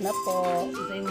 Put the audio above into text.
na po. Ito yung